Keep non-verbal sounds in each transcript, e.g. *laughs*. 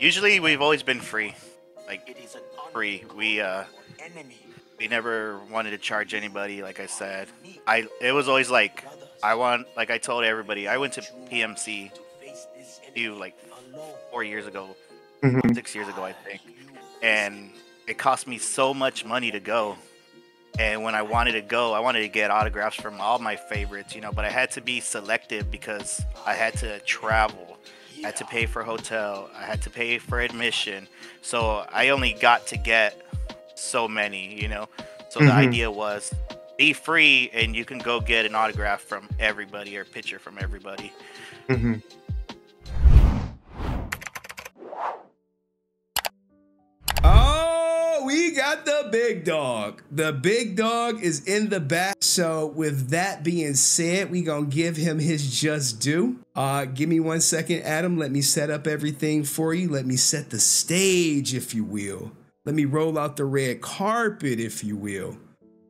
usually we've always been free, like free. We uh, we never wanted to charge anybody. Like I said, I it was always like I want. Like I told everybody, I went to PMC, you like four years ago, Mhm. six years ago, I think, and it cost me so much money to go. And when I wanted to go, I wanted to get autographs from all my favorites, you know, but I had to be selective because I had to travel. I had to pay for hotel. I had to pay for admission. So I only got to get so many, you know. So the Mhm. idea was be free and you can go get an autograph from everybody or picture from everybody. hmm we got the big dog. The big dog is in the back. So, with that being said, we gonna give him his just due. Uh, give me one second, Adam. Let me set up everything for you. Let me set the stage, if you will. Let me roll out the red carpet, if you will.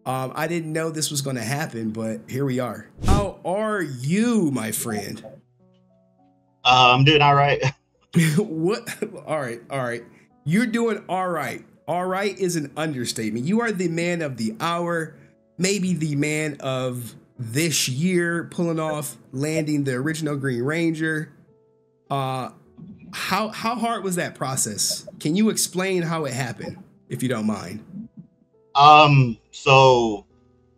Um, I didn't know this was gonna happen, but here we are. How are you, my friend? Uh, I'm doing all right. *laughs* *laughs* what? All right, all right. You're doing all right. All right is an understatement. You are the man of the hour, maybe the man of this year, pulling off landing the original Green Ranger. Uh, how how hard was that process? Can you explain how it happened, if you don't mind? Um, so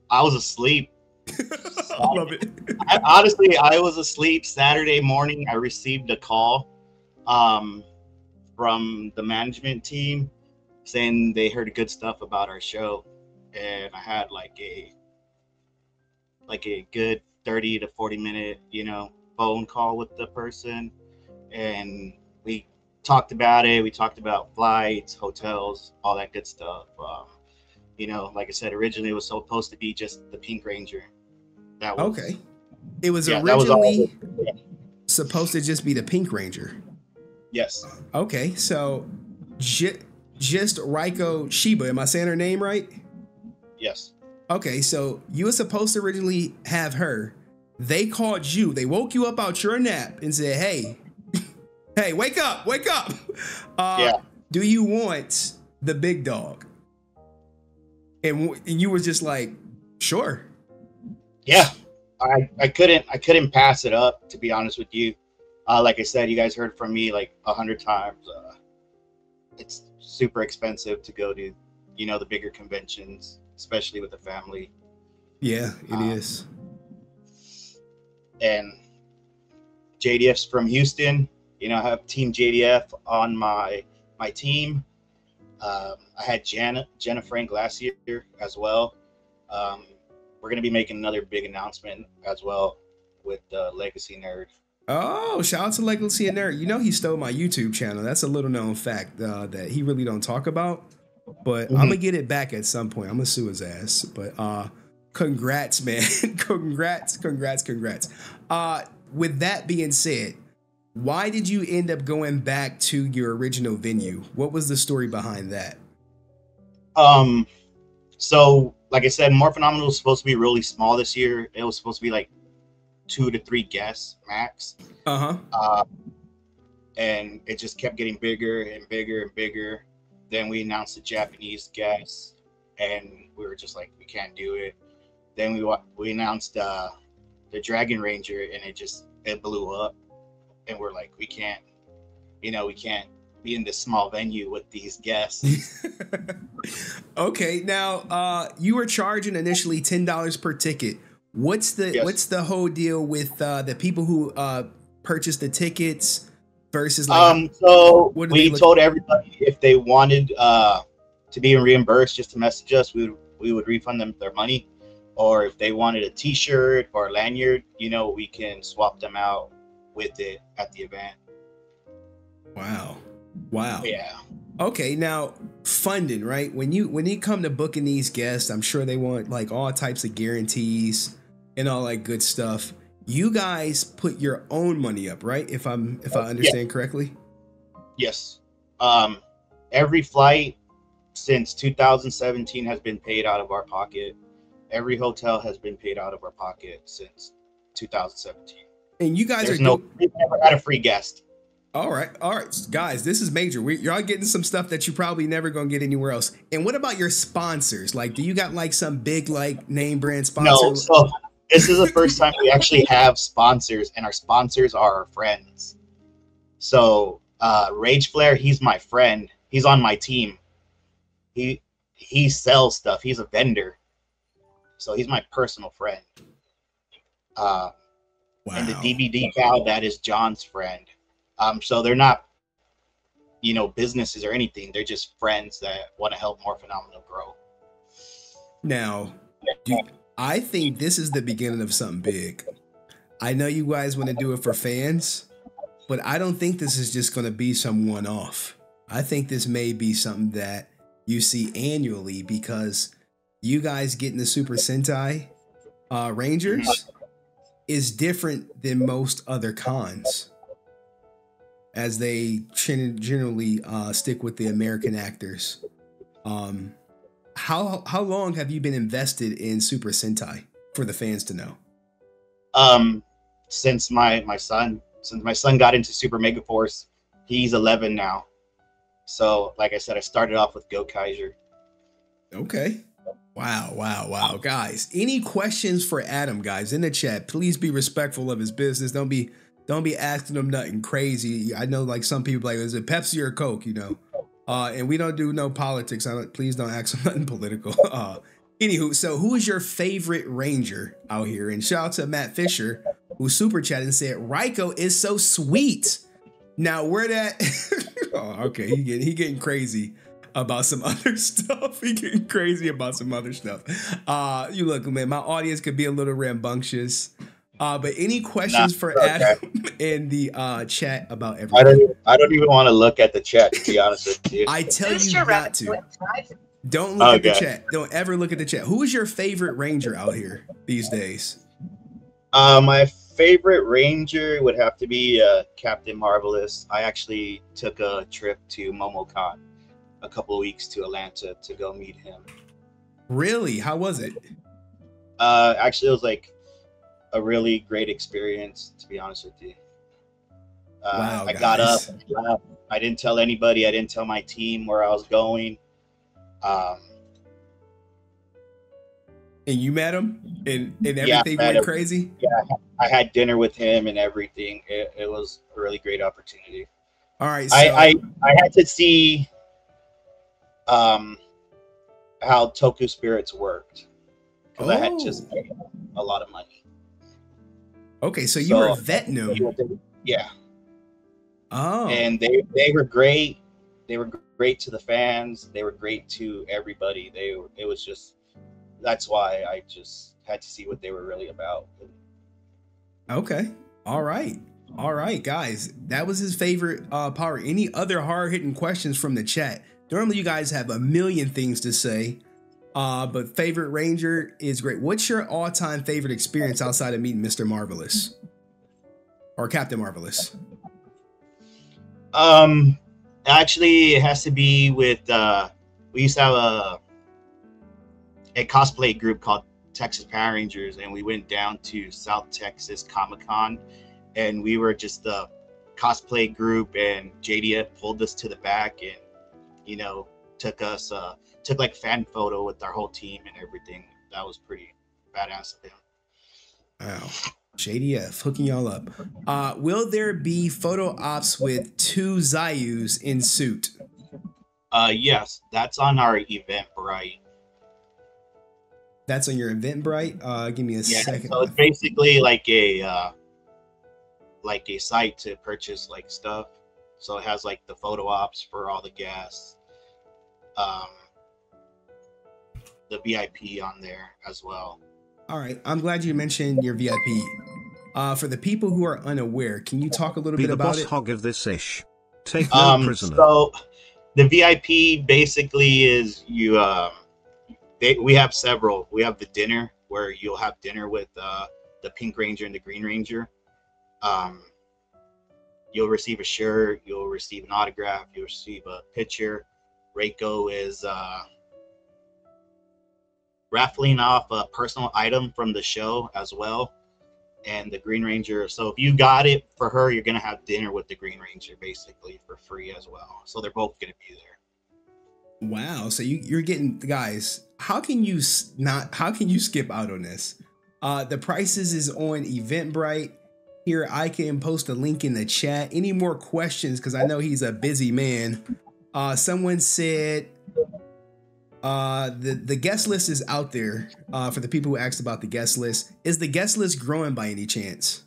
I was asleep. *laughs* I love it. I, honestly, I was asleep Saturday morning. I received a call um, from the management team saying they heard good stuff about our show, and I had like a like a good thirty to forty minute, you know, phone call with the person, and we talked about it. We talked about flights, hotels, all that good stuff. Um, you know, like I said, originally it was supposed to be just the Pink Ranger. That was Okay. It was Yeah, was originally Yeah. supposed to just be the Pink Ranger. Yes. Okay, so j- just Reiko Chiba, am I saying her name right? Yes. Okay, so you were supposed to originally have her. They called you. They woke you up out your nap and said, "Hey, *laughs* hey, wake up, wake up." *laughs* Uh, Yeah. Do you want the big dog? And, w- and you were just like, "Sure." Yeah. I, I couldn't I couldn't pass it up to be honest with you. Uh, like I said, you guys heard from me like a hundred times. Uh, it's super expensive to go to, you know, the bigger conventions, especially with the family. Yeah, it Um, is. And JDF's from Houston. You know, I have Team JDF on my my team. Um, I had Jenna Jenna Frank last year as well. Um, we're gonna be making another big announcement as well with uh, Legacy Nerd. Oh, shout out to Legacy and Nerd. You know he stole my YouTube channel. That's a little known fact uh, that he really don't talk about. But I'm gonna get it back at some point. I'm gonna sue his ass. But uh congrats, *laughs* man. congrats, congrats, congrats. Uh with that being said, why did you end up going back to your original venue? What was the story behind that? Um, so like I said, Morphinominal was supposed to be really small this year. It was supposed to be like two to three guests max. Uh-huh. Uh, and it just kept getting bigger and bigger and bigger. Then we announced the Japanese guests, and we were just like, we can't do it. Then we we announced uh, the Dragon Ranger, and it just it blew up. And we're like, we can't, you know, we can't be in this small venue with these guests. *laughs* okay, now uh you were charging initially ten dollars per ticket. What's the Yes. what's the whole deal with uh the people who uh purchased the tickets versus like um, so we told everybody if they wanted uh, to be reimbursed, just to message us, we would, we would refund them their money. Or if they wanted a T-shirt or a lanyard, you know, we can swap them out with it at the event. wow. Wow. Yeah. Okay, now funding, right? When you when you come to booking these guests, I'm sure they want like all types of guarantees and all that good stuff. You guys put your own money up, right? If I'm if I understand correctly. Yes. Um, every flight since 2017 has been paid out of our pocket. Every hotel has been paid out of our pocket since 2017. And you guys There's are no, we've never had a free guest. All right, all right, guys. This is major. We, y'all getting some stuff that you're probably never gonna get anywhere else. And what about your sponsors? Like, do you got like some big like name brand sponsor? No, so this is the first time we actually have sponsors, and our sponsors are our friends. So uh, Rage Flare, he's my friend. He's on my team. He he sells stuff. He's a vendor, so he's my personal friend. Uh, wow. And the DVD cow, that is John's friend. Um, so they're not, you know, businesses or anything. They're just friends that want to help Morphinominal grow. Now, do, I think this is the beginning of something big. I know you guys want to do it for fans, but I don't think this is just going to be some one off. I think this may be something that you see annually because you guys getting the Super Sentai uh, Rangers is different than most other cons as they generally uh, stick with the American actors. Um, how how long have you been invested in Super Sentai for the fans to know? Um, since my my son since my son got into Super Mega Force, he's 11 now. So, like I said, I started off with Gokaiger. Okay. Wow, wow, wow. Guys, any questions for Adam, guys, in the chat? Please be respectful of his business. Don't be don't be asking him nothing crazy. I know like some people like, is it Pepsi or Coke, you know? Uh, and we don't do no politics. I don't please don't ask *laughs* him nothing political. *laughs* Uh anywho, so who is your favorite ranger out here? And shout out to Matt Fisher, who super chatted and said, Reiko is so sweet. Now where that *laughs* oh, okay, he getting he getting crazy about some other stuff. He getting crazy about some other stuff. Uh, you look, man, my audience could be a little rambunctious. Uh, but any questions nah, for okay. Adam *laughs* in the uh, chat about everything? I don't. Even, I don't even want to look at the chat. To be honest with you, I tell you not to. Don't look okay. at the chat. Don't ever look at the chat. Who is your favorite ranger out here these days? Uh, my favorite ranger would have to be uh, Captain Marvelous. I actually took a trip to MomoCon a couple of weeks to Atlanta to go meet him. Really? How was it? Uh, actually, it was like a really great experience, to be honest with you. Uh, wow, I got up, I didn't tell anybody. I didn't tell my team where I was going. Um, and you met him, and and everything yeah, went him. crazy. Yeah, I had dinner with him and everything. It, it was a really great opportunity. All right, so... I, I I had to see um how Toku Spirits worked because oh. I had just oh. a lot of money. Okay, so you so, were Vetnum. Yeah. Oh. And they they were great. They were great to the fans. They were great to everybody. They it was just that's why I just had to see what they were really about. Okay. All right. All right, guys. That was his favorite uh power. Any other hard-hitting questions from the chat? Normally you guys have a million things to say. Uh, but favorite Ranger is great. What's your all-time favorite experience outside of meeting Mr. Marvelous or Captain Marvelous? Um, actually, it has to be with. Uh, we used to have a a cosplay group called Texas Power Rangers, and we went down to South Texas Comic Con, and we were just a cosplay group, and JDF pulled us to the back and you know took us. Uh, took like fan photo with our whole team and everything. That was pretty badass of him. Wow. JDF hooking y'all up. Uh, will there be photo ops with two Zayus in suit? Uh, yes, that's on our Eventbrite. That's on your Eventbrite. Uh, give me a yeah, second. So it's basically like a uh, like a site to purchase like stuff. So it has like the photo ops for all the guests. Um, the VIP on there as well. All right, I'm glad you mentioned your VIP. Uh, for the people who are unaware, can you talk a little Be bit about it? hog of this ish. Take no um, prisoner. So, the VIP basically is you. Uh, they, we have several. We have the dinner where you'll have dinner with uh, the Pink Ranger and the Green Ranger. Um, you'll receive a shirt. You'll receive an autograph. You'll receive a picture. Reiko is uh, raffling off a personal item from the show as well. and the Green Ranger. So if you got it for her, you're gonna have dinner with the Green Ranger basically for free as well. So they're both gonna be there. Wow. So you, you're getting guys. How can you not? How can you skip out on this? Uh, the prices is on Eventbrite. Here, I can post a link in the chat. Any more questions? Because I know he's a busy man. Uh, someone said uh, the the guest list is out there. Uh, for the people who asked about the guest list, is the guest list growing by any chance?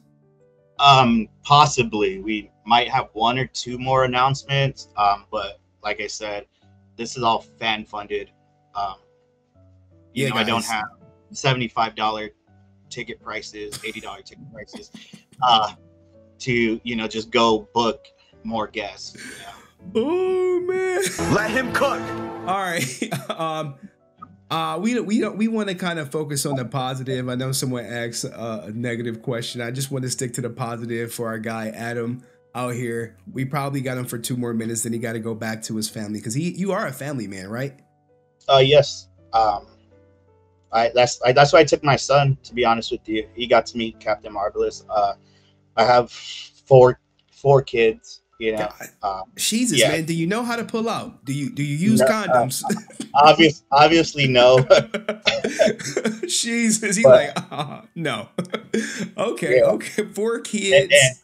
Um, possibly we might have one or two more announcements. Um, but like I said, this is all fan funded. Um, you Yeah, know, I don't have seventy five dollar ticket prices, eighty dollar ticket prices, uh, to you know just go book more guests. you know. Oh man. Let him cook. All right. *laughs* um uh we we don't we want to kind of focus on the positive. I know someone asked uh, a negative question. I just want to stick to the positive for our guy Adam out here. We probably got him for two more minutes then he got to go back to his family cuz he you are a family man, right? Uh, yes. Um, I that's I, that's why I took my son. To be honest with you, he got to meet Captain Marvelous. Uh, I have four four kids. You know, um, Jesus, Yeah. man, do you know how to pull out? Do you do you use No, uh, condoms? *laughs* obvious obviously no. *laughs* Jesus, he's But- like, uh, no. *laughs* okay, Yeah. okay, four And- kids. and-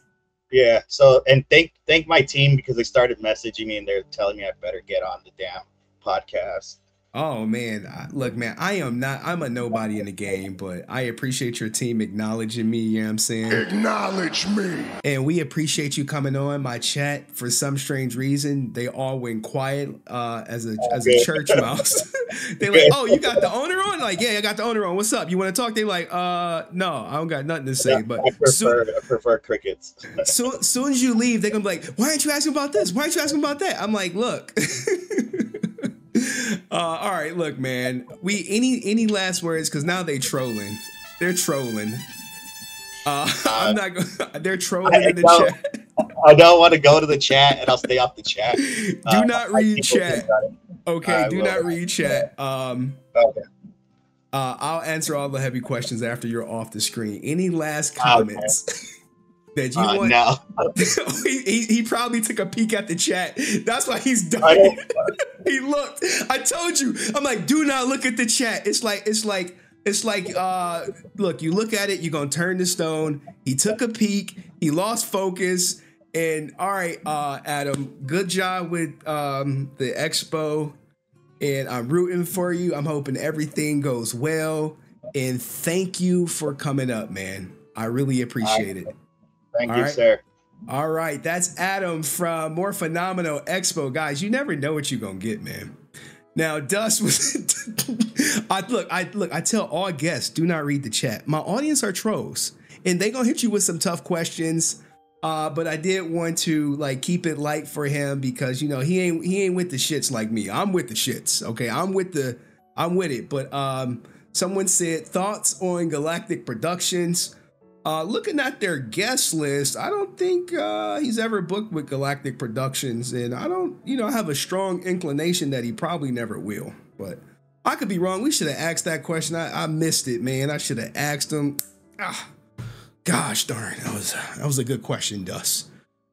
yeah. So and thank thank my team because they started messaging me and they're telling me I better get on the damn podcast. Oh man, I- look, man, I am not. I'm a nobody in the game, but I appreciate your team acknowledging me. You know what I'm saying? Acknowledge me. And we appreciate you coming on my chat. For some strange reason, they all went quiet uh, as a as a church *laughs* mouse. *laughs* they like, oh, you got the owner on? Like, yeah, I got the owner on. What's up? You want to talk? They like, uh, no, I don't got nothing to say. But I soon, prefer I prefer crickets. so soon as you leave, they're gonna be like, "Why aren't you asking about this? Why aren't you asking about that?" I'm like, "Look." *laughs* *laughs* uh, all right, look, man. We any any last words? Because now they trolling. They're trolling. Uh, *laughs* I'm not Gonna, *laughs* They're trolling in the chat. I don't want to go to the chat and I'll stay off the chat. Do Uh, not read chat. think about it. Okay, I do not read chat. Um, Okay. uh, I'll answer all the heavy questions after you're off the screen. Any last Okay. That you Uh, want? no, *laughs* he, he, he probably took a peek at the chat. That's why he's done. *laughs* he looked. I told you. I'm like, do not look at the chat. It's like, it's like, it's like, uh, look, you look at it, you're gonna turn to stone. He took a peek, he lost focus, and all right, uh, Adam, good job with um the expo. And I'm rooting for you. I'm hoping everything goes well. And thank you for coming up, man. I really appreciate it. Thank All you, right. sir. All right, that's Adam from Morphinominal Expo. Guys, you never know what you're gonna get, man. Now, Dust was *laughs* I look, I look, I tell all guests, do not read the chat. My audience are trolls, and they gonna hit you with some tough questions. Uh, but I did want to like keep it light for him because you know he ain't he ain't with the shits like me. I'm with the shits. Okay, I'm with the I'm with it. But um, someone said thoughts on Galactic Productions. Uh, looking at their guest list, I don't think uh, he's ever booked with Galactic Productions, and I don't, you know, have a strong inclination that he probably never will. But I could be wrong. We should have asked that question. I, I missed it, man. I should have asked him. Ah, gosh darn, that was that was a good question, Dust.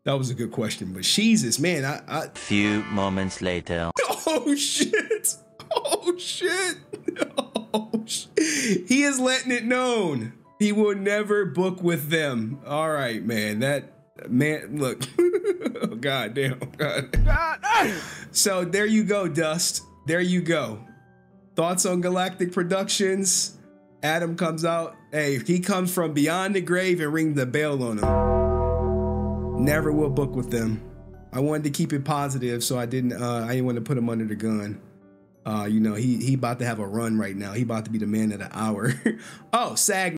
That was a good question. But Jesus, man, I, I Few moments later. *laughs* Oh shit! Oh shit! *laughs* Oh, sh- he is letting it known. He will never book with them. All right, man. That man, look. *laughs* oh, God damn. *laughs* God. So there you go, Dust. There you go. Thoughts on Galactic Productions? Adam comes out. Hey, he comes from beyond the grave and ring the bell on him. Never will book with them. I wanted to keep it positive, so I didn't. Uh, I didn't want to put him under the gun. Uh, you know, he he about to have a run right now. He about to be the man of the hour. *laughs* oh, SAG